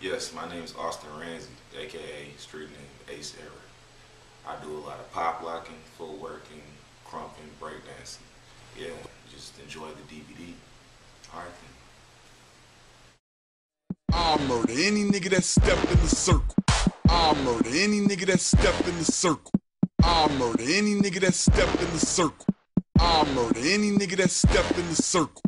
Yes, my name is Austin Ramsey, aka street name Ace Error. I do a lot of pop locking, footworking, krumping, breakdancing. Yeah, just enjoy the DVD. Alright then. I'll murder any nigga that stepped in the circle. I'll murder any nigga that stepped in the circle. I'll murder any nigga that stepped in the circle. I'll murder any nigga that stepped in the circle.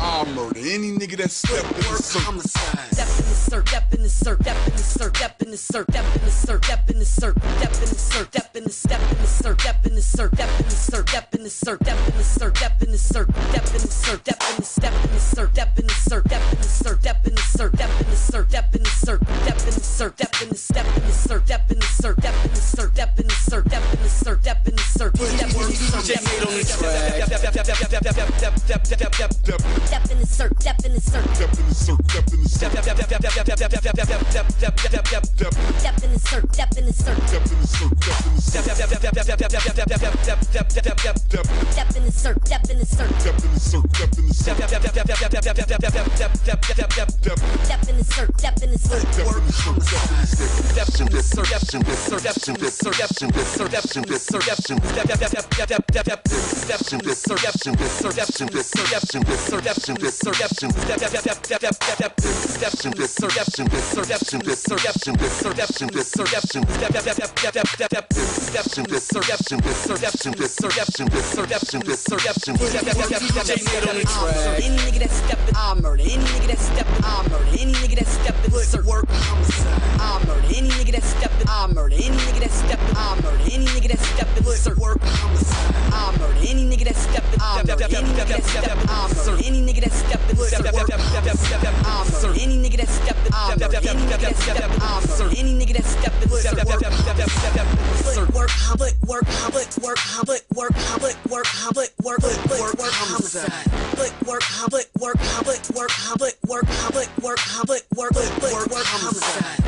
I'll murder any nigga that stepped in the circle. Step in the circle, step in the circle, step in the circle, step in the circle, step in the circle, step in the circle, step in the circle, step in the step in the circle, step in the circle, step in the circle, step in the circle, step in the circle, step in the circle, step in the circle, step in the step in the circle, step in the circle, step in the circle, step in the circle, step in the circle, step in the circle, step in the circle, step in the step in the circle, step in the circle, step in the circle, step in the circle, step in the circle, step in the circle, step in the circle, DJ made the track. step in the circle, step in the circle, Step in the circle, step in the circle, step in the circle, step in the circle, step in the circle, step in the circle, step in the circle, step in the circle, step in the circle, step in the circle, step step in the circle, step in the circle. step in the circle, step in the circle. Made on the that step in, nigga that step in, nigga that step in, the work homicide. I murder. Any nigga that step in, nigga that step in, nigga that step in, the work homicide. I murder. Any nigga that step in, nigga that step in, I murder. Any nigga that step in, the any nigga that stepped, I murder. Any nigga that stepped, I murder. Any nigga that stepped, I murder. Any nigga that stepped, I murder. Any nigga that stepped, I murder. Any nigga that stepped, I murder. I'll murder any nigga that step in. I'll murder any nigga that step in. I'll murder any nigga that step in. I'll murder any nigga that step in. I'll murder any nigga that step in. I'll murder any nigga that step in. Work, public, work, public, work, public, work, public, work, public, work, work, work, homicide. Public, work, public, work, public, work, public, work, public, work, public, work, work, work, homicide.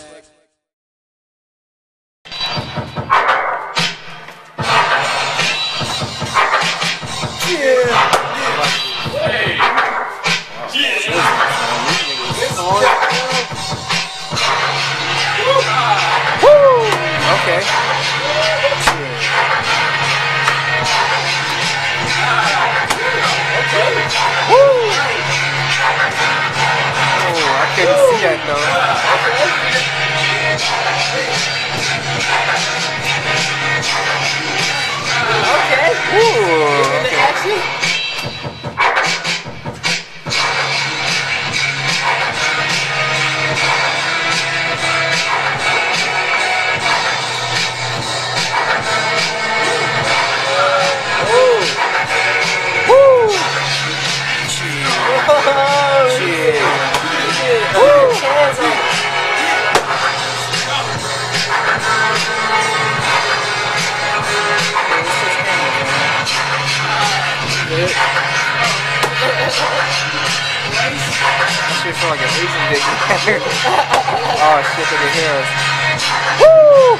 Shit feel like an Asian dick. oh shit, can hear us. Woo!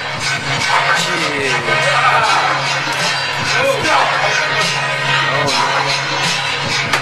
Shit. Oh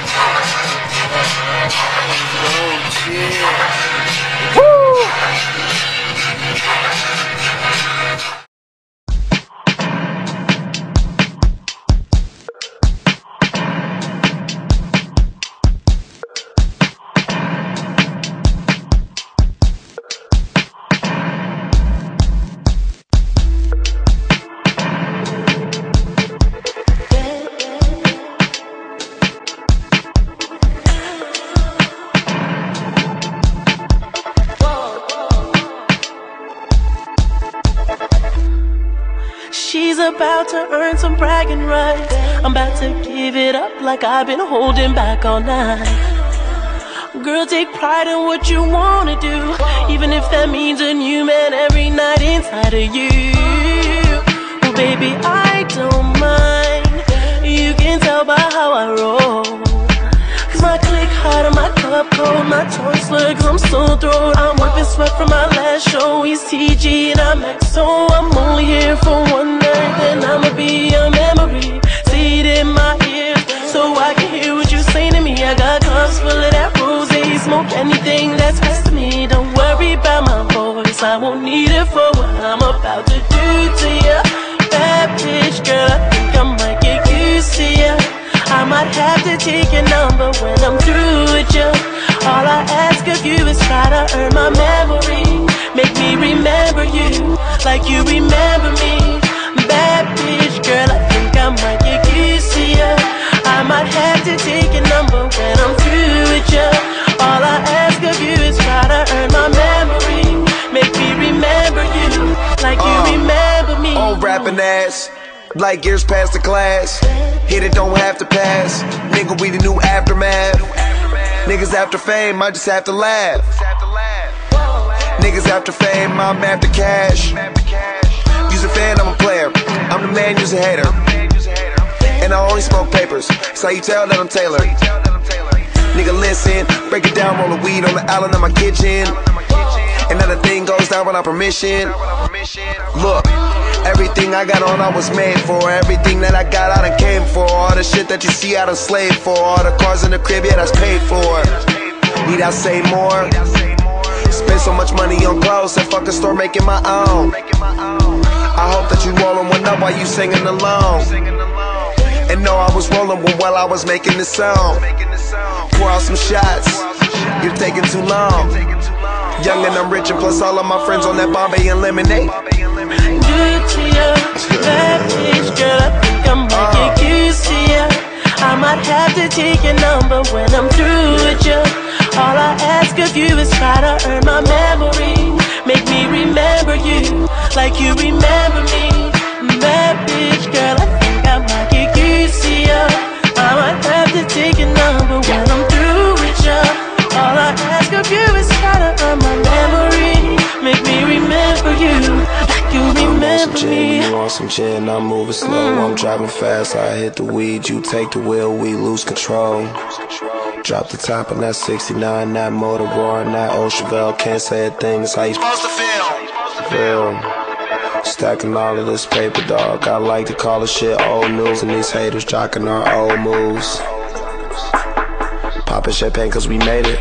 about to earn some bragging rights. I'm about to give it up like I've been holding back all night. Girl, take pride in what you wanna do, even if that means a new man every night inside of you. Well, baby, I don't mind. You can tell by how I roll. Cause my click hot and my cup cold, oh, my tongue cause I'm so throat. I'm wiping sweat from my last show. He's TG and I'm XO. I'm only here for take your number when I'm through with you. All I ask of you is try to earn my memory. Make me remember you like you remember Like years past the class. Hit it, don't have to pass. Nigga, we the new aftermath. Niggas after fame, I just have to laugh. Niggas after fame, I'm after cash. You's a fan, I'm a player. I'm the man, you's a hater. And I only smoke papers. So you tell that I'm Taylor. Nigga, listen, break it down, roll the weed on the island of my kitchen. And then the thing goes down without permission. Look, everything I got on, I was made for. Everything that I got, I done came for. All the shit that you see, I done slaved for. All the cars in the crib, yeah, that's paid for. Need I say more? Spend so much money on clothes and fuck a store making my own. I hope that you rollin' one up while you singing along. And know I was rolling one while I was making this song. Pour out some shots, you're taking too long. Young and I'm rich, and plus all of my friends on that Bombay and lemonade. Take your number when I'm through with you. All I ask of you is try to earn my memory. Make me remember you like you remember some gin, I'm moving slow, mm. I'm driving fast, I hit the weed, you take the wheel, we lose control. Drop the top on that 69, that motor roaring, that old Chevelle, can't say a thing, it's how you supposed to feel. Stacking all of this paper, dog, I like to call this shit old news, and these haters jocking our old moves. Popping champagne cause we made it,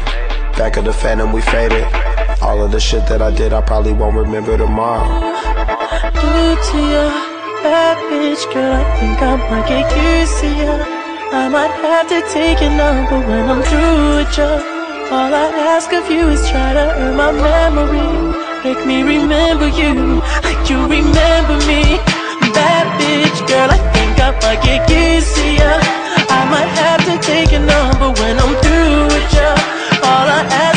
back of the phantom we faded. All of the shit that I did, I probably won't remember tomorrow. do to you bad bitch, girl, I think I might get used to ya. I might have to take your number when I'm through with ya. All I ask of you is try to earn my memory. Make me remember you, like you remember me. Bad bitch, girl, I think I might get used to ya. I might have to take your number when I'm through with ya. All I ask